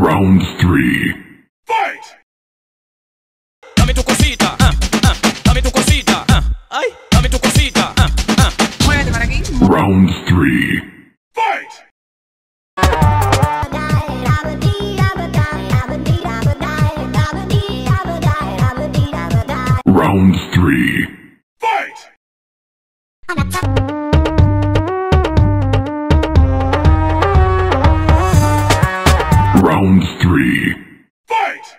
Round 3 Fight! Dame tu cosita, ah, ah, dame tu cosita, ah, ay, dame tu cosita, ah, ah. Muévete para aquí. Round 3 Fight! Round 3 Fight! Round 3 Fight!